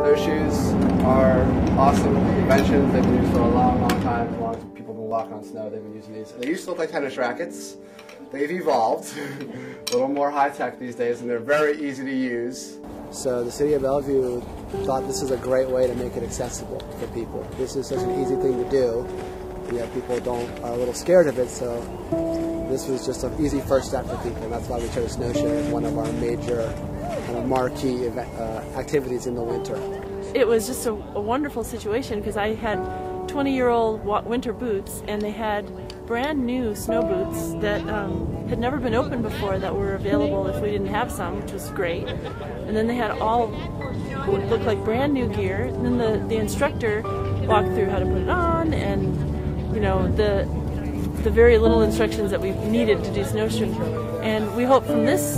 Snowshoes are awesome inventions. They've been used for a long, long time. As long as people have been walking on snow, they've been using these. They used to look like tennis rackets. They've evolved, a little more high tech these days, and they're very easy to use. So the city of Bellevue thought this is a great way to make it accessible for people. This is such an easy thing to do, yet people don't are a little scared of it. So this was just an easy first step for people, and that's why we chose snowshoeing as one of our major marquee uh, activities in the winter. It was just a, a wonderful situation because I had 20 year old winter boots and they had brand new snow boots that um, had never been opened before that were available if we didn't have some, which was great. And then they had all what looked like brand new gear. And then the, the instructor walked through how to put it on and, you know, the the very little instructions that we needed to do snowshoeing. And we hope from this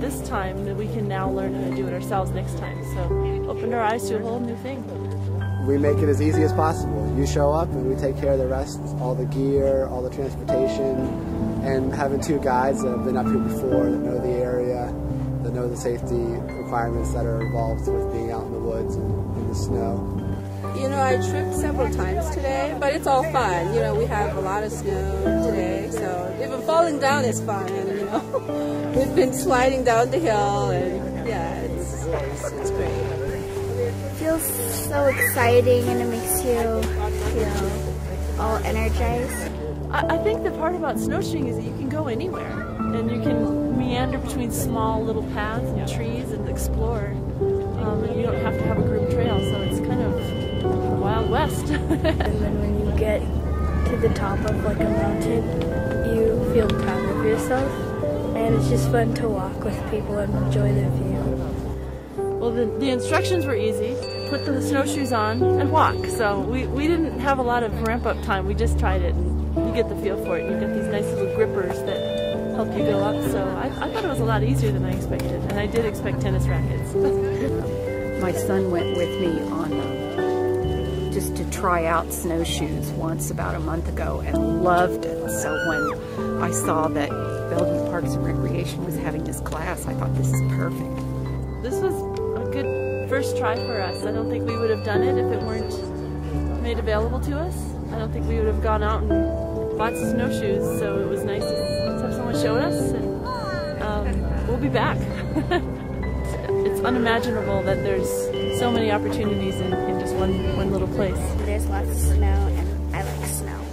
this time that we can now learn how to do it ourselves next time. So opened our eyes to a whole new thing. We make it as easy as possible. You show up and we take care of the rest, all the gear, all the transportation, and having two guides that have been up here before that know the area, that know the safety requirements that are involved with being out in the woods and in the snow. You know, I tripped several times today, but it's all fun. You know, we have a lot of snow today, so even falling down is fun. And, you know, we've been sliding down the hill, and yeah, it's, it's, it's great. It feels so exciting, and it makes you feel all energized. I, I think the part about snowshoeing is that you can go anywhere, and you can meander between small little paths and trees and explore. Um, and you don't have to have a group trail, Wild West. and then when you get to the top of like a mountain, you feel proud of yourself. And it's just fun to walk with people and enjoy the view. Well, the, the instructions were easy. Put the snowshoes on and walk. So we, we didn't have a lot of ramp up time. We just tried it and you get the feel for it. You get these nice little grippers that help you go up. So I, I thought it was a lot easier than I expected. And I did expect tennis rackets. My son went with me on um, just to try out snowshoes once about a month ago and loved it. So when I saw that Bellevue Parks and Recreation was having this class, I thought this is perfect. This was a good first try for us. I don't think we would have done it if it weren't made available to us. I don't think we would have gone out and bought snowshoes, so it was nice to have someone show us, and um, we'll be back. it's unimaginable that there's so many opportunities in, in just one, one little place. There's lots of snow and I like snow.